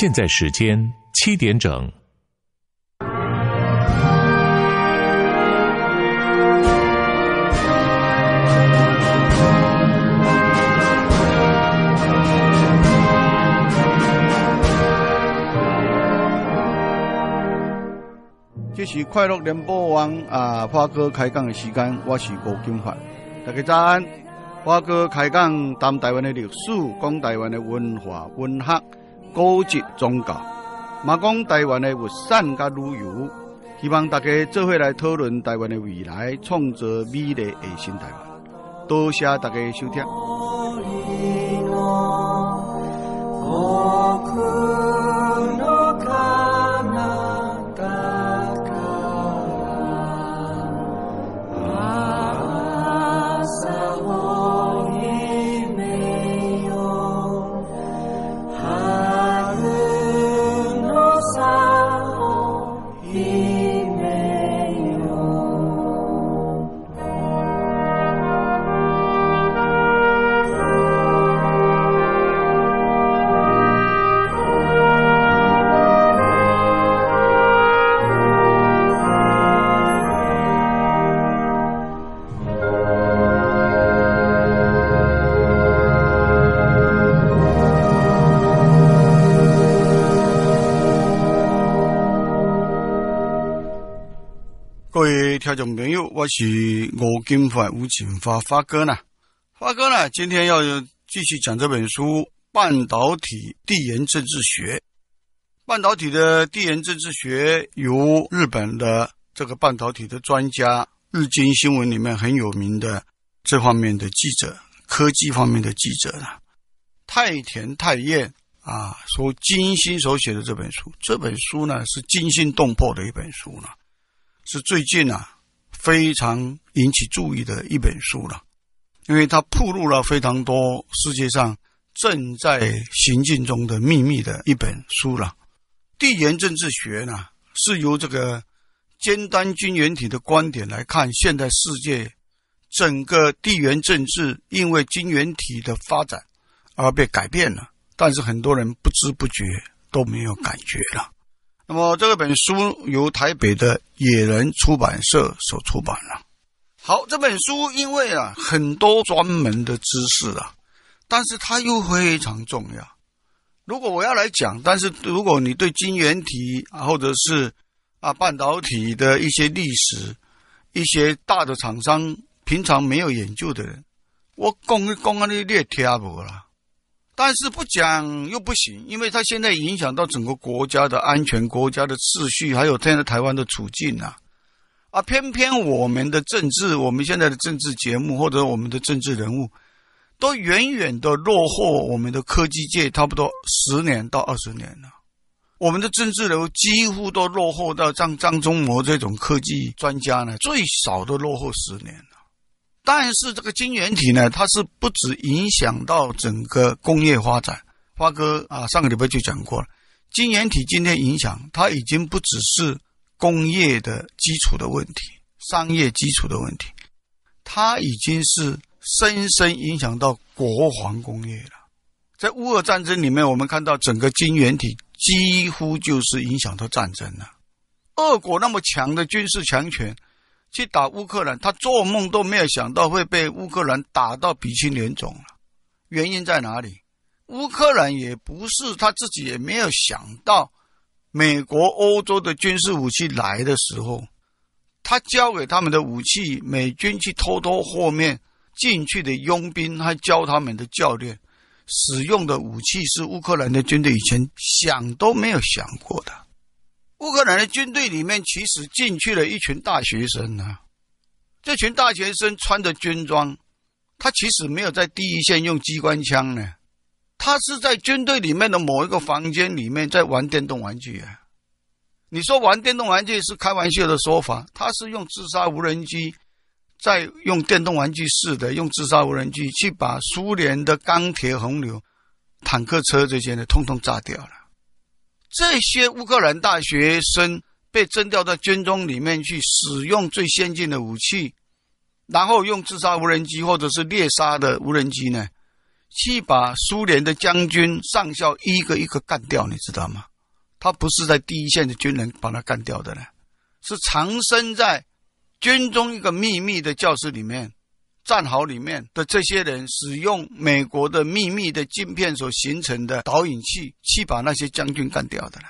现在时间七点整。这是快乐联播网啊，花哥开讲的时间，我是吴金发，大家早安。花哥开讲谈台湾的历史，讲台湾的文化、文学、高级、宗教，马讲台湾的物产甲旅游，希望大家做伙来讨论台湾的未来，创造美丽的新台湾。多谢大家收听。各听众朋友，我是吴金发吴锦发发哥呢。发哥呢，今天要继续讲这本书《半导体地缘政治学》。半导体的地缘政治学由日本的这个半导体的专家，日经新闻里面很有名的这方面的记者，科技方面的记者呢，太田太彦啊，所精心手写的这本书。这本书呢，是惊心动魄的一本书呢。是最近啊非常引起注意的一本书了，因为它铺露了非常多世界上正在行进中的秘密的一本书了。地缘政治学呢，是由这个尖端晶圆体的观点来看，现代世界整个地缘政治因为晶圆体的发展而被改变了，但是很多人不知不觉都没有感觉了。那么这本书由台北的野人出版社所出版了。好，这本书因为啊很多专门的知识啊，但是它又非常重要。如果我要来讲，但是如果你对晶圆体啊，或者是啊半导体的一些历史，一些大的厂商平常没有研究的人，我讲一讲啊，你也听不了。但是不讲又不行，因为它现在影响到整个国家的安全、国家的秩序，还有现在台湾的处境啊！啊，偏偏我们的政治，我们现在的政治节目或者我们的政治人物，都远远的落后我们的科技界，差不多十年到二十年了。我们的政治人几乎都落后到像张忠谋这种科技专家呢，最少都落后十年。但是这个晶圆体呢，它是不止影响到整个工业发展。花哥啊，上个礼拜就讲过了，晶圆体今天影响它已经不只是工业的基础的问题、商业基础的问题，它已经是深深影响到国防工业了。在乌俄战争里面，我们看到整个晶圆体几乎就是影响到战争了。俄国那么强的军事强权。去打乌克兰，他做梦都没有想到会被乌克兰打到鼻青脸肿。原因在哪里？乌克兰也不是他自己也没有想到，美国、欧洲的军事武器来的时候，他交给他们的武器，美军去偷偷后面进去的佣兵，还教他们的教练使用的武器是乌克兰的军队以前想都没有想过的。乌克兰的军队里面其实进去了一群大学生呢，这群大学生穿着军装，他其实没有在第一线用机关枪呢，他是在军队里面的某一个房间里面在玩电动玩具啊。你说玩电动玩具是开玩笑的说法，他是用自杀无人机，在用电动玩具似的用自杀无人机去把苏联的钢铁洪流、坦克车这些呢，通通炸掉了。这些乌克兰大学生被征调到军中里面去，使用最先进的武器，然后用自杀无人机或者是猎杀的无人机呢，去把苏联的将军上校一个一个干掉，你知道吗？他不是在第一线的军人把他干掉的呢，是藏身在军中一个秘密的教室里面、战壕里面的这些人，使用美国的秘密的镜片所形成的导引器，去把那些将军干掉的了。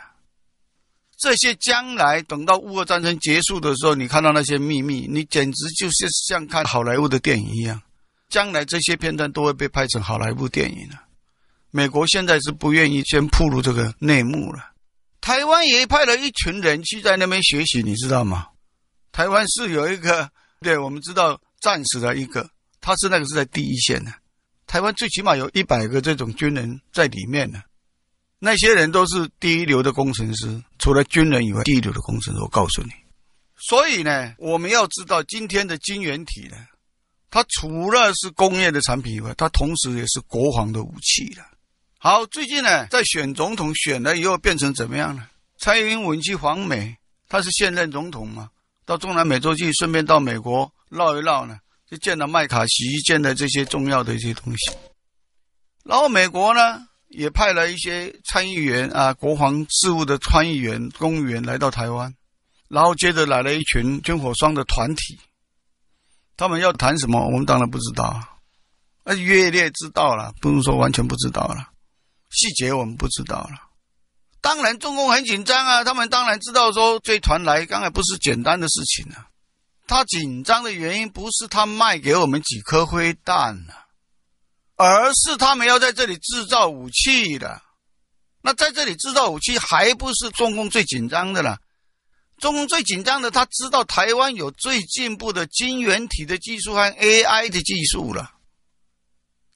这些将来等到乌俄战争结束的时候，你看到那些秘密，你简直就是像看好莱坞的电影一样。将来这些片段都会被拍成好莱坞电影了。美国现在是不愿意先铺露这个内幕了。台湾也派了一群人去在那边学习，你知道吗？台湾是有一个，对我们知道战死的一个，他是那个是在第一线的。台湾最起码有一百个这种军人在里面呢。那些人都是第一流的工程师，除了军人以外，第一流的工程师。我告诉你，所以呢，我们要知道今天的晶圆体呢，它除了是工业的产品以外，它同时也是国防的武器了。好，最近呢，在选总统选了以后，变成怎么样呢？蔡英文去访美，他是现任总统嘛，到中南美洲去，顺便到美国绕一绕呢，就见了麦卡锡，见了这些重要的一些东西。然后美国呢？也派了一些参议员啊，国防事务的参议员、公务员来到台湾，然后接着来了一群军火商的团体，他们要谈什么？我们当然不知道，啊，约略知道了，不能说完全不知道了，细节我们不知道了。当然，中共很紧张啊，他们当然知道说这团来，刚才不是简单的事情啊。他紧张的原因不是他卖给我们几颗灰弹啊。而是他们要在这里制造武器的，那在这里制造武器还不是中共最紧张的了？中共最紧张的，他知道台湾有最进步的晶圆体的技术和 AI 的技术了，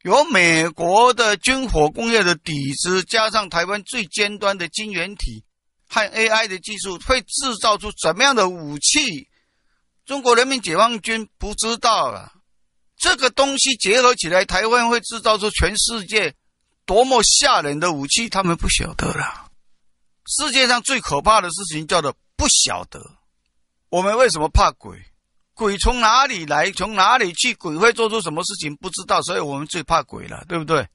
有美国的军火工业的底子，加上台湾最尖端的晶圆体和 AI 的技术，会制造出怎么样的武器？中国人民解放军不知道啊。这个东西结合起来，台湾会制造出全世界多么吓人的武器，他们不晓得了。世界上最可怕的事情叫做不晓得。我们为什么怕鬼？鬼从哪里来？从哪里去？鬼会做出什么事情？不知道，所以我们最怕鬼了，对不对？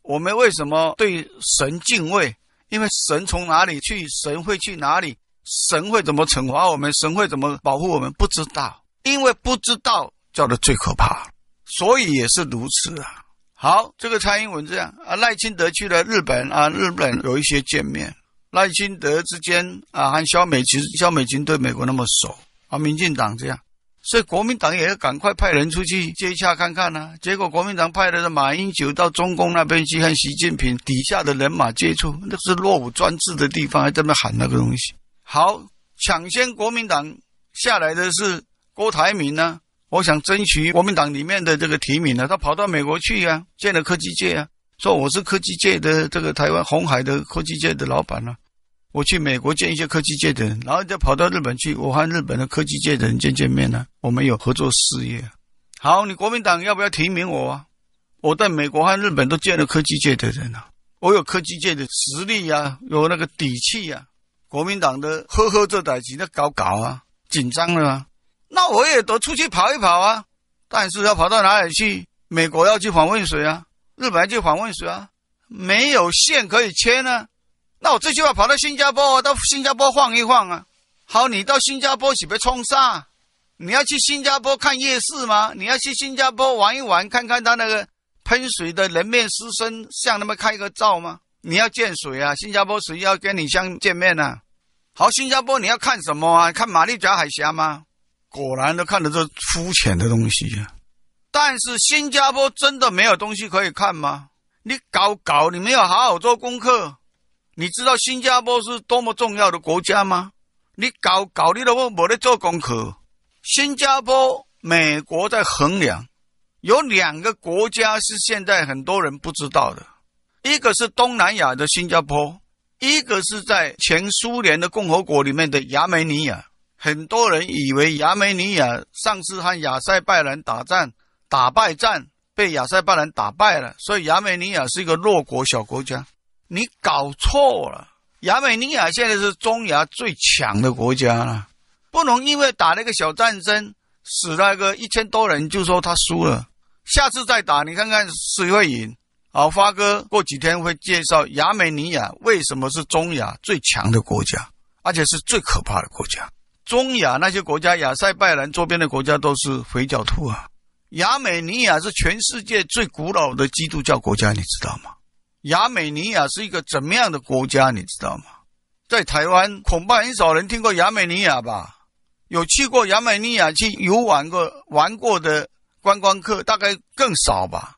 我们为什么对神敬畏？因为神从哪里去？神会去哪里？神会怎么惩罚我们？神会怎么保护我们？不知道，因为不知道叫做最可怕。所以也是如此啊。好，这个蔡英文这样啊，赖清德去了日本啊，日本有一些见面。赖清德之间啊，和肖美琴，肖美琴对美国那么熟啊，民进党这样，所以国民党也要赶快派人出去接洽看看呢。结果国民党派的是马英九到中共那边去和习近平底下的人马接触，那是落伍专制的地方，还在那喊那个东西。好，抢先国民党下来的是郭台铭呢。我想争取国民党里面的这个提名呢，他跑到美国去呀，见了科技界啊，说我是科技界的这个台湾红海的科技界的老板呢，我去美国见一些科技界的人，然后再跑到日本去，我和日本的科技界的人见见面呢，我们有合作事业。好，你国民党要不要提名我啊？我在美国和日本都见了科技界的人啊，我有科技界的实力呀，有那个底气呀。国民党的呵呵这代级那搞搞啊，紧张了啊。那我也得出去跑一跑啊，但是要跑到哪里去？美国要去访问谁啊？日本要去访问谁啊？没有线可以牵呢。那我最起码跑到新加坡，到新加坡晃一晃啊。好，你到新加坡岂不冲杀？你要去新加坡看夜市吗？你要去新加坡玩一玩，看看他那个喷水的人面狮身像，那么开个照吗？你要见水啊？新加坡谁要跟你相见面呢？好，新加坡你要看什么啊？看马六甲海峡吗？果然都看的这肤浅的东西呀！但是新加坡真的没有东西可以看吗？你搞搞，你没有好好做功课。你知道新加坡是多么重要的国家吗？你搞搞，你都没得做功课。新加坡，美国在衡量，有两个国家是现在很多人不知道的，一个是东南亚的新加坡，一个是在前苏联的共和国里面的亚美尼亚。很多人以为亚美尼亚上次和亚塞拜然打战，打败战被亚塞拜然打败了，所以亚美尼亚是一个弱国小国家。你搞错了，亚美尼亚现在是中亚最强的国家了，不能因为打了个小战争，死了个一千多人就说他输了。下次再打，你看看谁会赢好，发哥过几天会介绍亚美尼亚为什么是中亚最强的国家，而且是最可怕的国家。中亚那些国家，亚塞拜然周边的国家都是回教徒啊。亚美尼亚是全世界最古老的基督教国家，你知道吗？亚美尼亚是一个怎么样的国家，你知道吗？在台湾恐怕很少人听过亚美尼亚吧？有去过亚美尼亚去游玩过玩过的观光客，大概更少吧。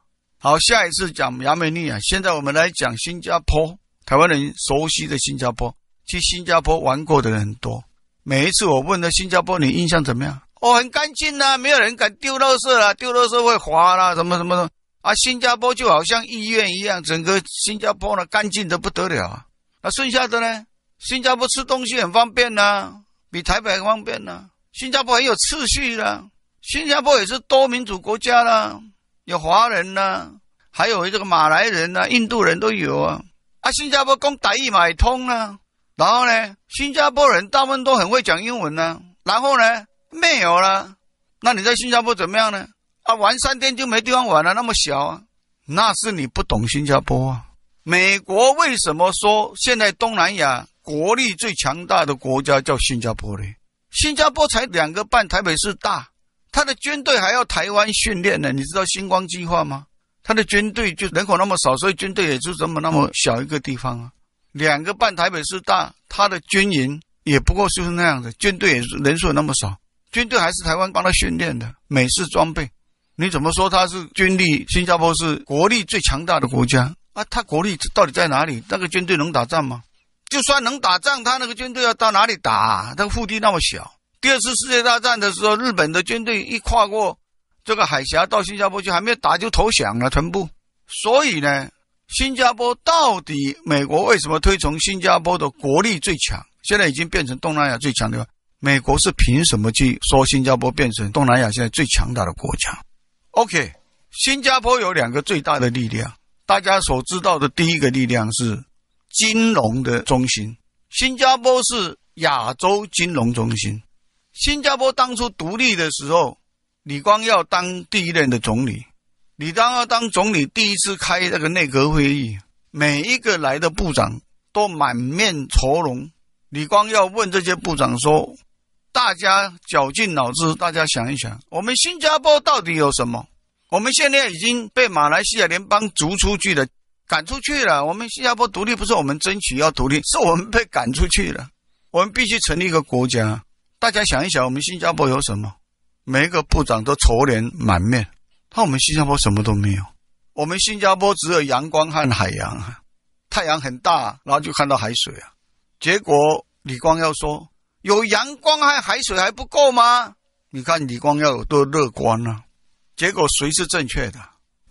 好，下一次讲亚美尼亚，现在我们来讲新加坡。台湾人熟悉的新加坡，去新加坡玩过的人很多。每一次我问的新加坡，你印象怎么样？哦，很干净呐，没有人敢丢垃圾啦，丢垃圾会滑啦，什么什么的啊。新加坡就好像医院一样，整个新加坡呢干净的不得了啊。那剩下的呢？新加坡吃东西很方便呐，比台北方便呐。新加坡很有秩序的，新加坡也是多民主国家啦。有华人呢，还有这个马来人呢、印度人都有啊。啊，新加坡讲台语买通啊。然后呢，新加坡人大部分都很会讲英文呢。然后呢，没有了。那你在新加坡怎么样呢？啊，玩三天就没地方玩了，那么小啊。那是你不懂新加坡啊。美国为什么说现在东南亚国力最强大的国家叫新加坡呢？新加坡才两个半台北市大。他的军队还要台湾训练呢，你知道星光计划吗？他的军队就人口那么少，所以军队也就这么那么小一个地方啊。两个半台北市大，他的军营也不过就是那样的，军队也是人数那么少，军队还是台湾帮他训练的美式装备。你怎么说他是军力？新加坡是国力最强大的国家啊？他国力到底在哪里？那个军队能打仗吗？就算能打仗，他那个军队要到哪里打？那个腹地那么小。第二次世界大战的时候，日本的军队一跨过这个海峡到新加坡去，还没有打就投降了，全部。所以呢，新加坡到底美国为什么推崇新加坡的国力最强？现在已经变成东南亚最强的，美国是凭什么去说新加坡变成东南亚现在最强大的国家？OK，新加坡有两个最大的力量，大家所知道的第一个力量是金融的中心，新加坡是亚洲金融中心。新加坡当初独立的时候，李光耀当第一任的总理。李光耀当总理第一次开那个内阁会议，每一个来的部长都满面愁容。李光耀问这些部长说：“大家绞尽脑汁，大家想一想，我们新加坡到底有什么？我们现在已经被马来西亚联邦逐出去了，赶出去了。我们新加坡独立不是我们争取要独立，是我们被赶出去了。我们必须成立一个国家。”大家想一想，我们新加坡有什么？每一个部长都愁脸满面。那我们新加坡什么都没有。我们新加坡只有阳光和海洋啊，太阳很大，然后就看到海水啊。结果李光耀说：“有阳光和海水还不够吗？”你看李光耀有多乐观呢？结果谁是正确的？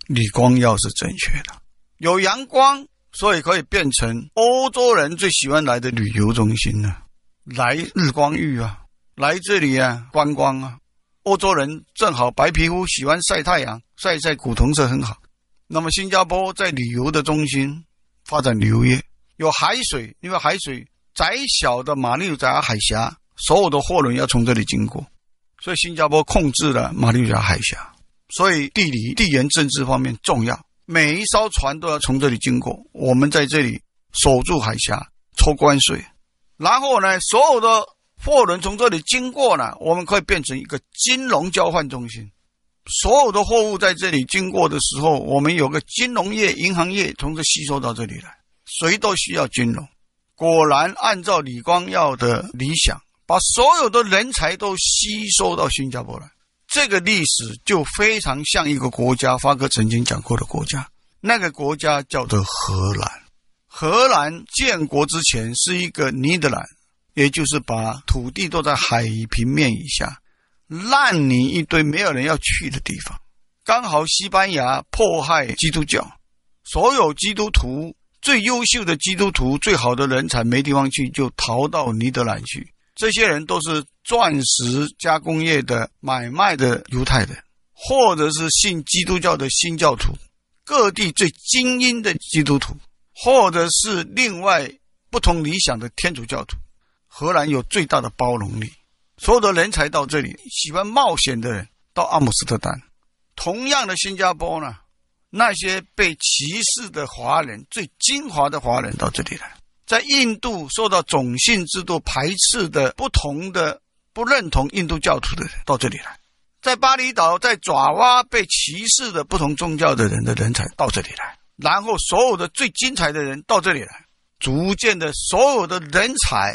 李光耀是正确的。有阳光，所以可以变成欧洲人最喜欢来的旅游中心呢，来日光浴啊。来这里啊，观光啊！欧洲人正好白皮肤，喜欢晒太阳，晒晒古铜色很好。那么新加坡在旅游的中心发展旅游业，有海水，因为海水窄小的马六甲海峡，所有的货轮要从这里经过，所以新加坡控制了马六甲海峡，所以地理、地缘政治方面重要。每一艘船都要从这里经过，我们在这里守住海峡，抽关税，然后呢，所有的。货轮从这里经过呢，我们可以变成一个金融交换中心。所有的货物在这里经过的时候，我们有个金融业、银行业从这吸收到这里来。谁都需要金融。果然，按照李光耀的理想，把所有的人才都吸收到新加坡来。这个历史就非常像一个国家，发哥曾经讲过的国家。那个国家叫做荷兰。荷兰建国之前是一个尼德兰。也就是把土地都在海平面以下，烂泥一堆，没有人要去的地方。刚好西班牙迫害基督教，所有基督徒最优秀的基督徒、最好的人才没地方去，就逃到尼德兰去。这些人都是钻石加工业的买卖的犹太人，或者是信基督教的新教徒，各地最精英的基督徒，或者是另外不同理想的天主教徒。荷兰有最大的包容力，所有的人才到这里，喜欢冒险的人到阿姆斯特丹。同样的，新加坡呢，那些被歧视的华人、最精华的华人到这里来。在印度受到种姓制度排斥的不同的不认同印度教徒的人到这里来。在巴厘岛、在爪哇被歧视的不同宗教的人的人才到这里来。然后所有的最精彩的人到这里来，逐渐的所有的人才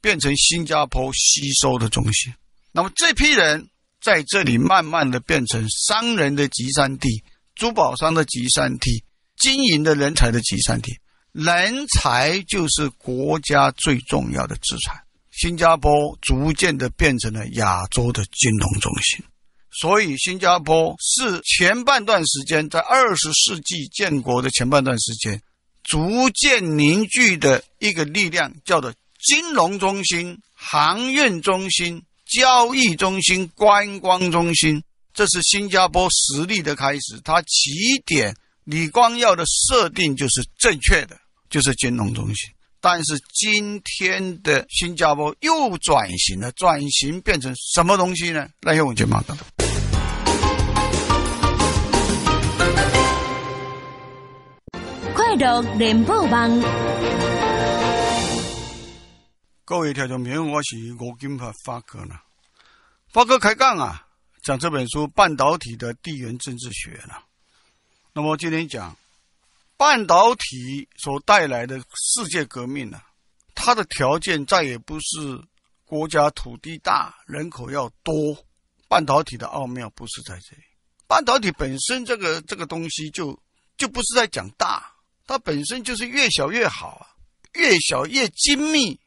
变成新加坡吸收的中心。那么这批人在这里慢慢的变成商人的集散地。珠宝商的集散地，经营的人才的集散地，人才就是国家最重要的资产。新加坡逐渐的变成了亚洲的金融中心，所以新加坡是前半段时间在二十世纪建国的前半段时间，逐渐凝聚的一个力量，叫做金融中心、航运中心、交易中心、观光中心。这是新加坡实力的开始，它起点李光耀的设定就是正确的，就是金融中心。但是今天的新加坡又转型了，转型变成什么东西呢？来，用我节马哥。快乐联播网，各位听众朋友，我是吴金发发哥呢，发哥开讲啊。讲这本书《半导体的地缘政治学》了。那么今天讲半导体所带来的世界革命呢？它的条件再也不是国家土地大、人口要多。半导体的奥妙不是在这里。半导体本身这个这个东西就就不是在讲大，它本身就是越小越好啊，越小越精密，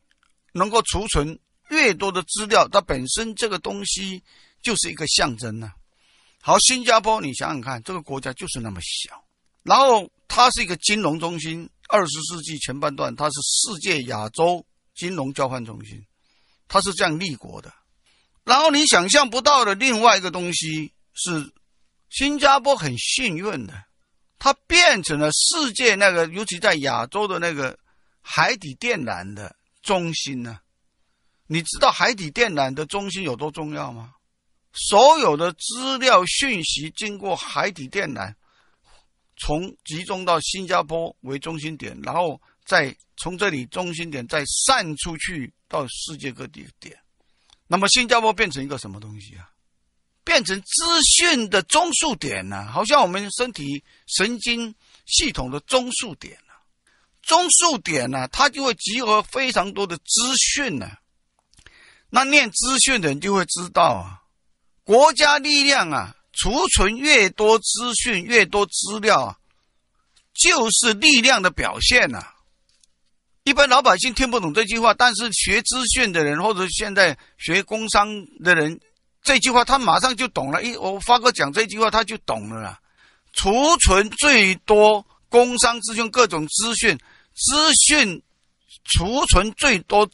能够储存越多的资料。它本身这个东西。就是一个象征呢。好，新加坡，你想想看，这个国家就是那么小，然后它是一个金融中心。二十世纪前半段，它是世界亚洲金融交换中心，它是这样立国的。然后你想象不到的另外一个东西是，新加坡很幸运的，它变成了世界那个，尤其在亚洲的那个海底电缆的中心呢。你知道海底电缆的中心有多重要吗？所有的资料讯息经过海底电缆，从集中到新加坡为中心点，然后再从这里中心点再散出去到世界各地点。那么新加坡变成一个什么东西啊？变成资讯的中枢点呢？好像我们身体神经系统的中枢点？中枢点呢，它就会集合非常多的资讯呢。那念资讯的人就会知道啊。国家力量啊，储存越多资讯、越多资料啊，就是力量的表现呐。一般老百姓听不懂这句话，但是学资讯的人或者现在学工商的人，这句话他马上就懂了。一我发哥讲这句话，他就懂了啦。储存最多工商资讯、各种资讯、资讯储存最多资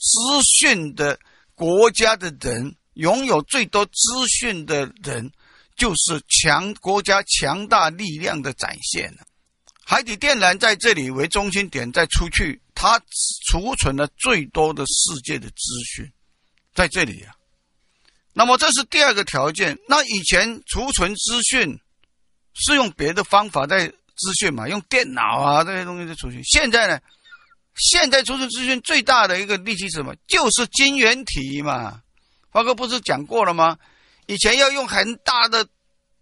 讯的国家的人。拥有最多资讯的人，就是强国家强大力量的展现。海底电缆在这里为中心点，再出去，它储存了最多的世界的资讯，在这里啊。那么这是第二个条件。那以前储存资讯是用别的方法在资讯嘛，用电脑啊这些东西在储存。现在呢，现在储存资讯最大的一个利器是什么？就是晶圆体嘛。华哥不是讲过了吗？以前要用很大的、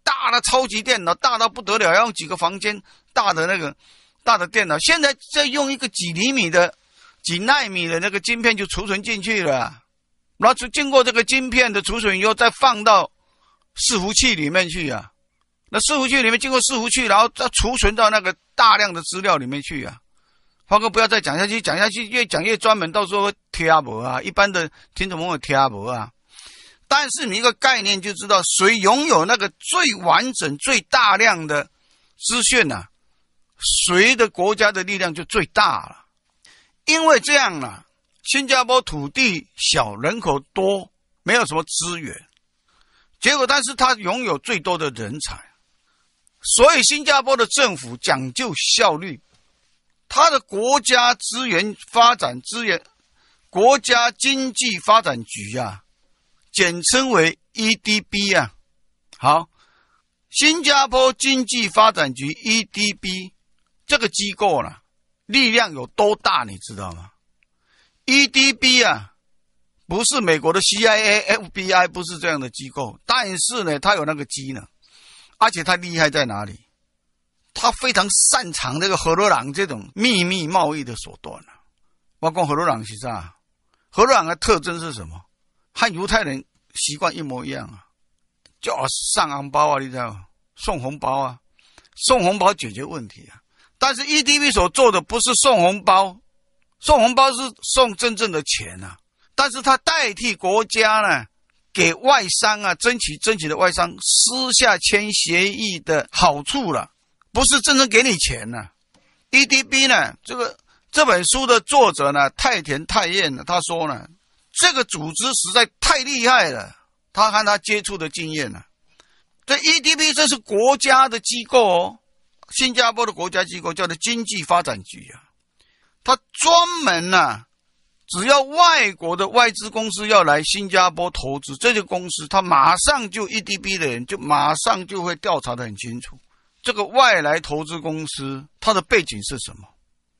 大的超级电脑，大到不得了，要用几个房间大的那个大的电脑。现在再用一个几厘米的、几纳米的那个晶片就储存进去了，然后经过这个晶片的储存以后，再放到伺服器里面去啊。那伺服器里面经过伺服器，然后再储存到那个大量的资料里面去啊。华哥不要再讲下去，讲下去越讲越专门，到时候听不啊。一般的听众朋友听不啊。但是你一个概念就知道，谁拥有那个最完整、最大量的资讯呢？谁的国家的力量就最大了。因为这样呢，新加坡土地小，人口多，没有什么资源，结果但是他拥有最多的人才，所以新加坡的政府讲究效率，他的国家资源发展资源，国家经济发展局啊。简称为 EDB 啊，好，新加坡经济发展局 （EDB） 这个机构呢，力量有多大？你知道吗？EDB 啊，不是美国的 CIA、FBI，不是这样的机构，但是呢，它有那个机能，而且他厉害在哪里？他非常擅长这个荷罗朗这种秘密贸易的手段啊。包括核罗朗是啥？核罗朗的特征是什么？和犹太人习惯一模一样啊，叫上红包啊，你知道吗？送红包啊，送红包解决问题啊。但是 EDB 所做的不是送红包，送红包是送真正的钱呐。但是他代替国家呢，给外商啊争取争取的外商私下签协议的好处了，不是真正给你钱呢。EDB 呢，这个这本书的作者呢，太田太彦呢，他说呢，这个组织实在太厉害了，他和他接触的经验呢。这 EDB 这是国家的机构哦，新加坡的国家机构叫做经济发展局啊，它专门呢，只要外国的外资公司要来新加坡投资，这些公司它马上就 EDB 的人就马上就会调查的很清楚，这个外来投资公司它的背景是什么？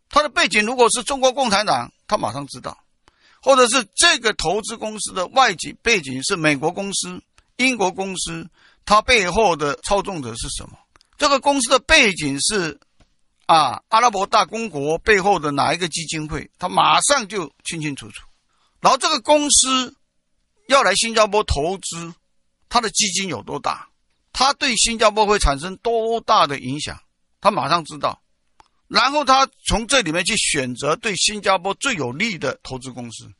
它的背景如果是中国共产党，他马上知道；或者是这个投资公司的外景背景是美国公司、英国公司。它背后的操纵者是什么？这个公司的背景是啊，阿拉伯大公国背后的哪一个基金会？他马上就清清楚楚。然后这个公司要来新加坡投资，它的基金有多大？它对新加坡会产生多大的影响？他马上知道。然后他从这里面去选择对新加坡最有利的投资公司。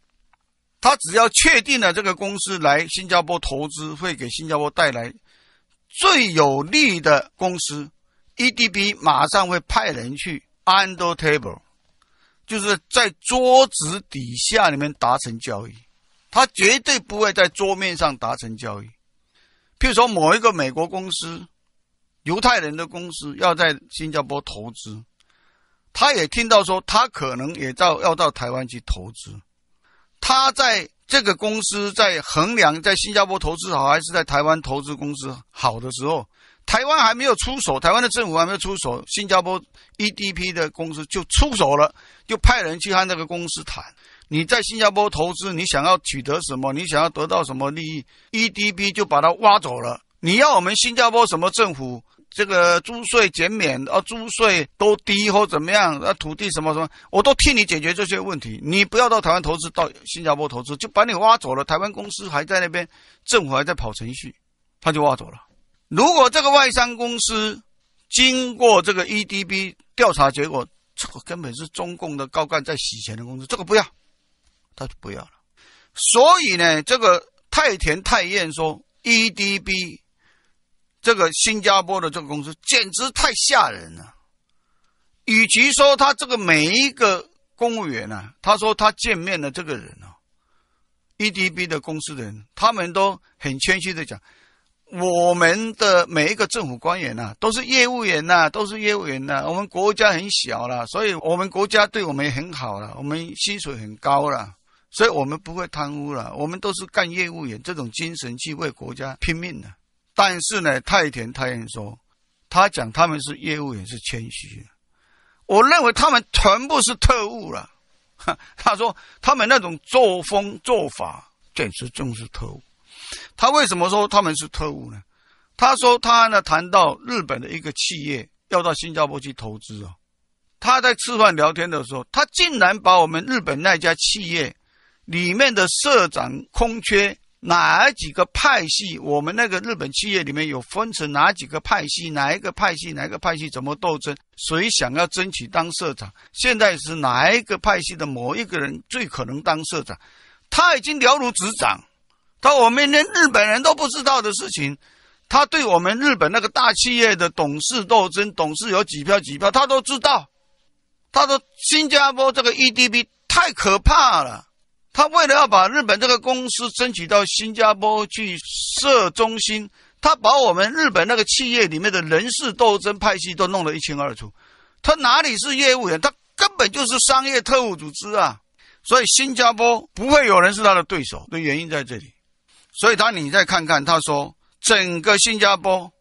他只要确定了这个公司来新加坡投资会给新加坡带来。最有利的公司，EDB 马上会派人去 under table，就是在桌子底下里面达成交易，他绝对不会在桌面上达成交易。譬如说，某一个美国公司、犹太人的公司要在新加坡投资，他也听到说他可能也到要到台湾去投资，他在。这个公司在衡量在新加坡投资好还是在台湾投资公司好的时候，台湾还没有出手，台湾的政府还没有出手，新加坡 EDP 的公司就出手了，就派人去和那个公司谈。你在新加坡投资，你想要取得什么？你想要得到什么利益？EDP 就把它挖走了。你要我们新加坡什么政府？这个租税减免啊，租税都低或怎么样啊？土地什么什么，我都替你解决这些问题。你不要到台湾投资，到新加坡投资，就把你挖走了。台湾公司还在那边，政府还在跑程序，他就挖走了。如果这个外商公司经过这个 EDB 调查结果，这个根本是中共的高干在洗钱的公司，这个不要，他就不要了。所以呢，这个太田太彦说 EDB。这个新加坡的这个公司简直太吓人了。与其说他这个每一个公务员呢，他说他见面的这个人哦，EDB 的公司的人，他们都很谦虚的讲，我们的每一个政府官员呐，都是业务员呐，都是业务员呐。我们国家很小了，所以我们国家对我们很好了，我们薪水很高了，所以我们不会贪污了，我们都是干业务员这种精神去为国家拼命的。但是呢，太田太彦说，他讲他们是业务员是谦虚，我认为他们全部是特务了。他说他们那种作风做法简直就是特务。他为什么说他们是特务呢？他说他呢谈到日本的一个企业要到新加坡去投资哦，他在吃饭聊天的时候，他竟然把我们日本那家企业里面的社长空缺。哪几个派系？我们那个日本企业里面有分成哪几个派系？哪一个派系？哪一个派系怎么斗争？谁想要争取当社长？现在是哪一个派系的某一个人最可能当社长？他已经了如指掌，他我们连日本人都不知道的事情，他对我们日本那个大企业的董事斗争，董事有几票几票，他都知道。他说新加坡这个 EDB 太可怕了。他为了要把日本这个公司争取到新加坡去设中心，他把我们日本那个企业里面的人事斗争派系都弄得一清二楚。他哪里是业务员？他根本就是商业特务组织啊！所以新加坡不会有人是他的对手的原因在这里。所以他你再看看，他说整个新加坡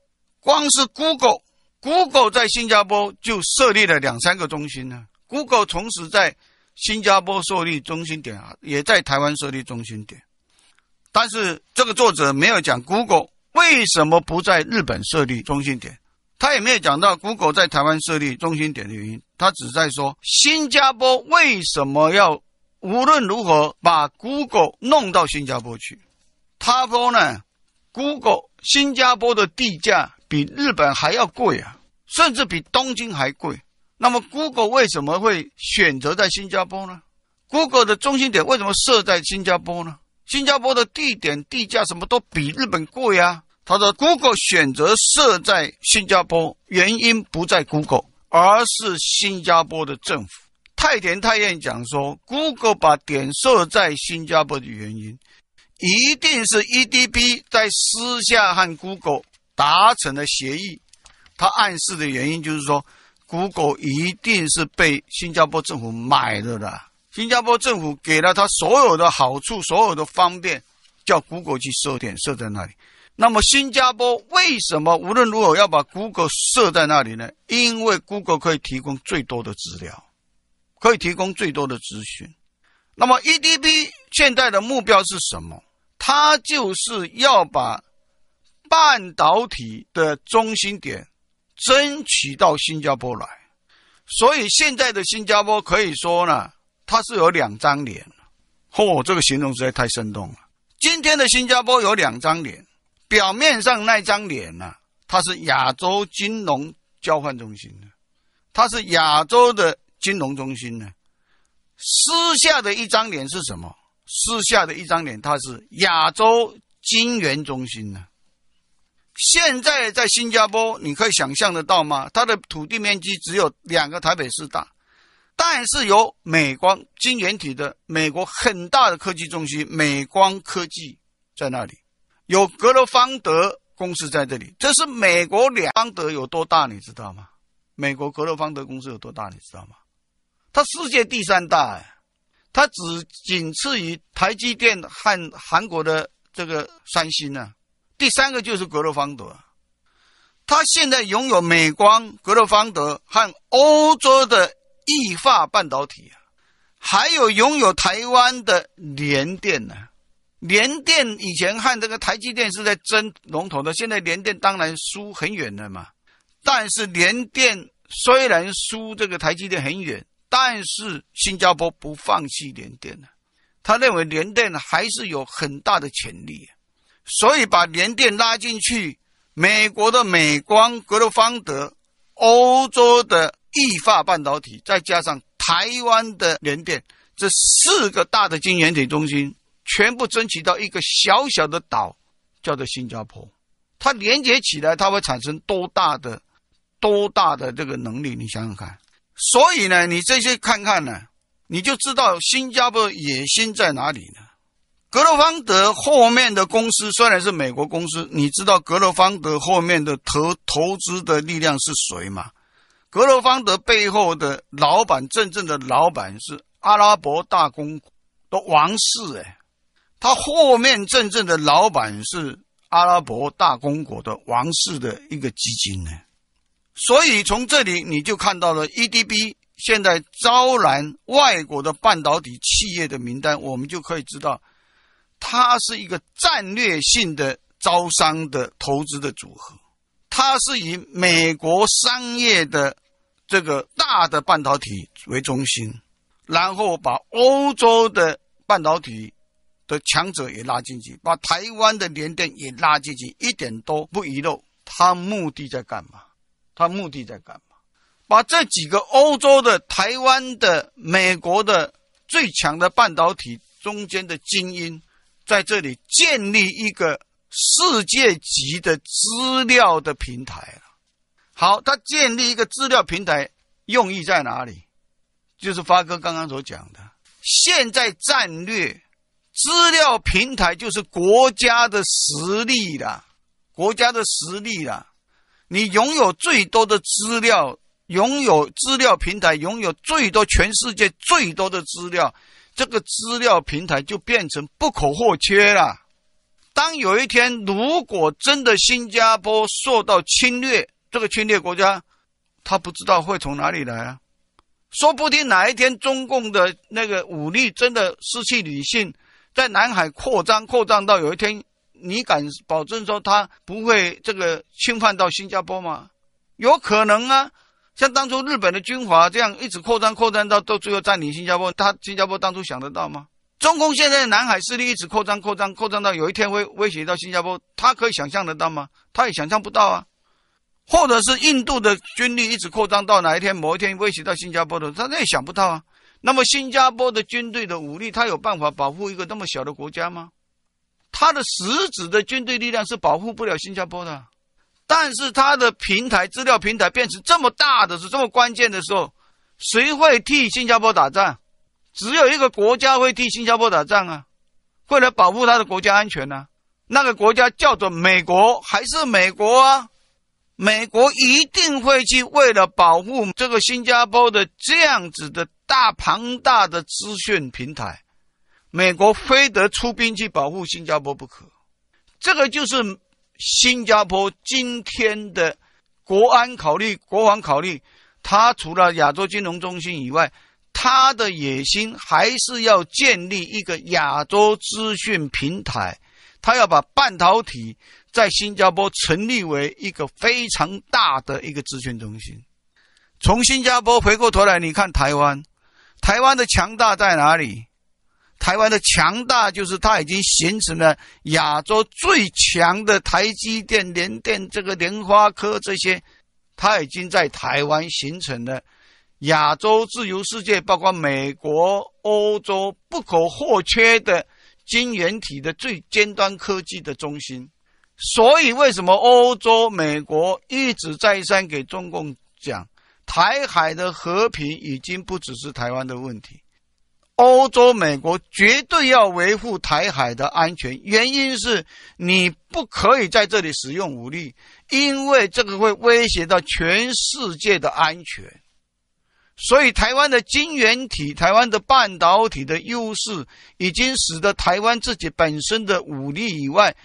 光是 Google，Google 在新加坡就设立了两三个中心呢。Google 同时在新加坡设立中心点啊，也在台湾设立中心点。但是这个作者没有讲 Google 为什么不在日本设立中心点，他也没有讲到 Google 在台湾设立中心点的原因。他只在说新加坡为什么要无论如何把 Google 弄到新加坡去。他说呢，Google 新加坡的地价比日本还要贵啊，甚至比东京还贵。那么，Google 为什么会选择在新加坡呢？Google 的中心点为什么设在新加坡呢？新加坡的地点、地价什么都比日本贵啊。他说，Google 选择设在新加坡，原因不在 Google，而是新加坡的政府。太田太彦讲说，Google 把点设在新加坡的原因，一定是 EDB 在私下和 Google 达成了协议。他暗示的原因就是说。Google 一定是被新加坡政府买了的。新加坡政府给了他所有的好处，所有的方便，叫 Google 去设点设在那里。那么新加坡为什么无论如何要把 Google 设在那里呢？因为 Google 可以提供最多的资料，可以提供最多的资讯。那么 EDB 现在的目标是什么？它就是要把半导体的中心点。争取到新加坡来，所以现在的新加坡可以说呢，它是有两张脸。嚯，这个形容实在太生动了。今天的新加坡有两张脸，表面上那张脸呢，它是亚洲金融交换中心的，它是亚洲的金融中心呢。私下的一张脸是什么？私下的一张脸，它是亚洲金元中心呢。现在在新加坡，你可以想象得到吗？它的土地面积只有两个台北市大，但是有美光晶圆体的美国很大的科技中心——美光科技在那里，有格罗方德公司在这里。这是美国两方德有多大？你知道吗？美国格罗方德公司有多大？你知道吗？它世界第三大哎，它只仅次于台积电和韩国的这个三星呢。第三个就是格罗方德，它现在拥有美光、格罗方德和欧洲的意法半导体，还有拥有台湾的联电呢。联电以前和这个台积电是在争龙头的，现在联电当然输很远了嘛。但是联电虽然输这个台积电很远，但是新加坡不放弃联电呢，他认为联电还是有很大的潜力。所以把联电拉进去，美国的美光、格罗方德、欧洲的意法半导体，再加上台湾的联电，这四个大的晶圆体中心，全部争取到一个小小的岛，叫做新加坡。它连接起来，它会产生多大的、多大的这个能力？你想想看。所以呢，你这些看看呢，你就知道新加坡野心在哪里呢？格罗方德后面的公司虽然是美国公司，你知道格罗方德后面的投投资的力量是谁吗？格罗方德背后的老板，真正的老板是阿拉伯大公的王室，哎，他后面真正的老板是阿拉伯大公国的王室的一个基金呢。所以从这里你就看到了 EDB 现在招揽外国的半导体企业的名单，我们就可以知道。它是一个战略性的招商的投资的组合，它是以美国商业的这个大的半导体为中心，然后把欧洲的半导体的强者也拉进去，把台湾的联电也拉进去，一点都不遗漏。它目的在干嘛？他目的在干嘛？把这几个欧洲的、台湾的、美国的最强的半导体中间的精英。在这里建立一个世界级的资料的平台好，他建立一个资料平台用意在哪里？就是发哥刚刚所讲的，现在战略资料平台就是国家的实力了，国家的实力了。你拥有最多的资料，拥有资料平台，拥有最多全世界最多的资料。这个资料平台就变成不可或缺了。当有一天如果真的新加坡受到侵略，这个侵略国家他不知道会从哪里来啊？说不定哪一天中共的那个武力真的失去理性，在南海扩张扩张到有一天，你敢保证说他不会这个侵犯到新加坡吗？有可能啊，像当初日本的军阀这样一直扩张扩张到到最后占领新加坡，他新加坡当初想得到吗？中共现在的南海势力一直扩张扩张扩张到有一天会威胁到新加坡，他可以想象得到吗？他也想象不到啊。或者是印度的军力一直扩张到哪一天某一天威胁到新加坡的，他那也想不到啊。那么新加坡的军队的武力，他有办法保护一个那么小的国家吗？他的实质的军队力量是保护不了新加坡的。但是他的平台资料平台变成这么大的是这么关键的时候，谁会替新加坡打仗？只有一个国家会替新加坡打仗啊，会来保护他的国家安全呢。那个国家叫做美国，还是美国啊？美国一定会去为了保护这个新加坡的这样子的大庞大的资讯平台，美国非得出兵去保护新加坡不可。这个就是新加坡今天的国安考虑、国防考虑。它除了亚洲金融中心以外，它的野心还是要建立一个亚洲资讯平台。它要把半导体。在新加坡成立为一个非常大的一个资讯中心。从新加坡回过头来，你看台湾，台湾的强大在哪里？台湾的强大就是它已经形成了亚洲最强的台积电、联电、这个联发科这些，它已经在台湾形成了亚洲自由世界，包括美国、欧洲不可或缺的晶圆体的最尖端科技的中心。所以，为什么欧洲、美国一直再三给中共讲，台海的和平已经不只是台湾的问题？欧洲、美国绝对要维护台海的安全，原因是你不可以在这里使用武力，因为这个会威胁到全世界的安全。所以，台湾的晶圆体、台湾的半导体的优势，已经使得台湾自己本身的武力以外。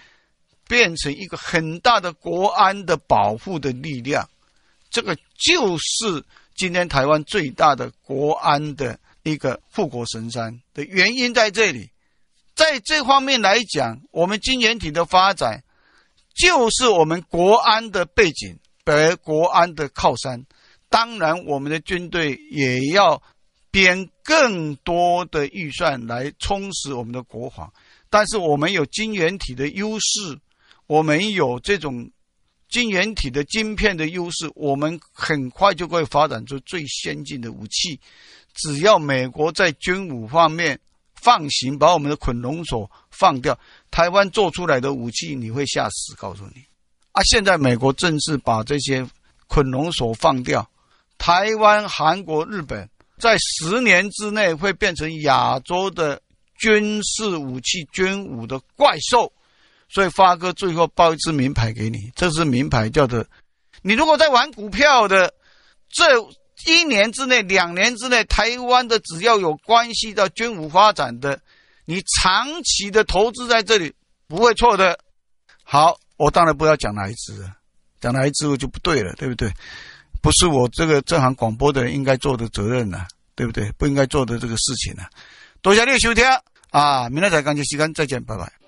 变成一个很大的国安的保护的力量，这个就是今天台湾最大的国安的一个护国神山的原因在这里。在这方面来讲，我们晶圆体的发展就是我们国安的背景，和国安的靠山。当然，我们的军队也要编更多的预算来充实我们的国防，但是我们有晶圆体的优势。我们有这种晶圆体的晶片的优势，我们很快就会发展出最先进的武器。只要美国在军武方面放行，把我们的捆龙锁放掉，台湾做出来的武器你会吓死。告诉你，啊，现在美国正式把这些捆龙锁放掉，台湾、韩国、日本在十年之内会变成亚洲的军事武器军武的怪兽。所以发哥最后报一支名牌给你，这支名牌叫做：你如果在玩股票的，这一年之内、两年之内，台湾的只要有关系到军武发展的，你长期的投资在这里不会错的。好，我当然不要讲哪一支，讲哪一支就不对了，对不对？不是我这个这行广播的人应该做的责任呢，对不对？不应该做的这个事情呢。多谢你收听啊！明天再感谢时间，再见，拜拜。